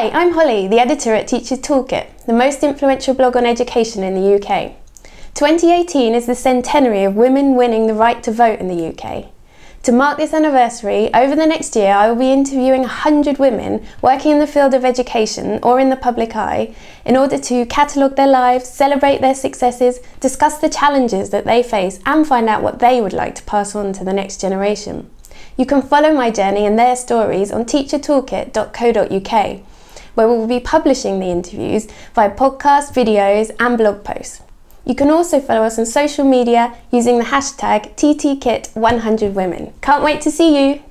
Hi, I'm Holly, the editor at Teachers Toolkit, the most influential blog on education in the UK. 2018 is the centenary of women winning the right to vote in the UK. To mark this anniversary, over the next year I will be interviewing 100 women working in the field of education or in the public eye in order to catalogue their lives, celebrate their successes, discuss the challenges that they face, and find out what they would like to pass on to the next generation. You can follow my journey and their stories on teachertoolkit.co.uk, where we will be publishing the interviews via podcast, videos, and blog posts. You can also follow us on social media using the hashtag TTKit100Women. Can't wait to see you!